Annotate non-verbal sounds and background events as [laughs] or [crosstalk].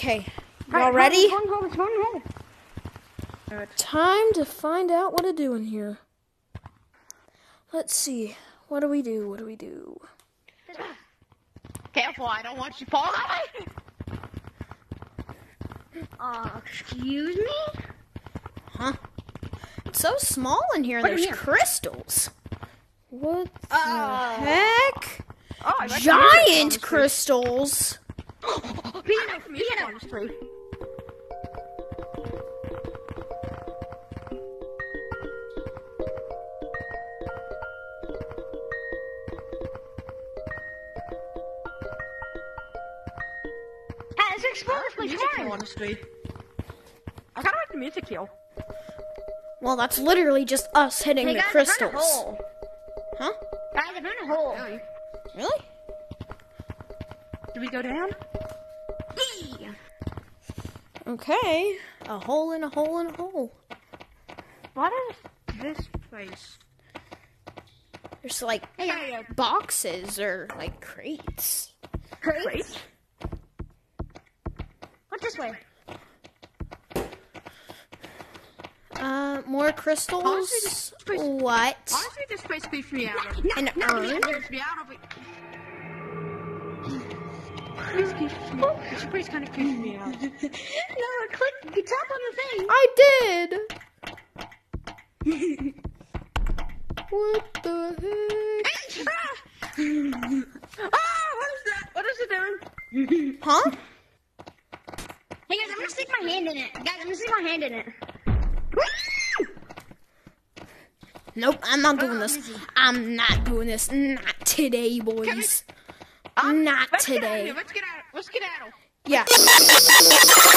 Okay, y'all ready? Going home, it's going home. Time to find out what to do in here. Let's see. What do we do? What do we do? Careful, I don't want you to fall. [laughs] Uh, excuse me? Huh? It's so small in here. Wait, There's here. crystals. What the Uh, heck? Oh, I like the music Giant crystals. [gasps] [gasps] Music Piano. honestly. Hey, let's explore this the music kill, honestly. I kinda like the music kill. Well, that's literally just us hitting Hey, the guys, I found a crystals. hole. Huh? Guys, I found a hole. Really? Really? Do we go down? Okay. A hole in a hole in a hole. What is this place? There's like Hey, boxes or like crates. Crates? What this way? Uh, more crystals. Honestly, this place- What? Honestly, this place creeps me out. An urn? Creeps me out of it. This keeps me. This place kind of creeps me out. no, click, you tap on the thing. I did. [laughs] what the heck? ah, what is that? What is it doing? [laughs] Huh? Hey guys, I'm gonna stick my hand in it. Guys, I'm gonna stick my hand in it. Nope, I'm not doing this. I'm not doing this. Not today, boys. Not Let's get out of today. here. Let's get out. Let's get out. Yeah. [laughs]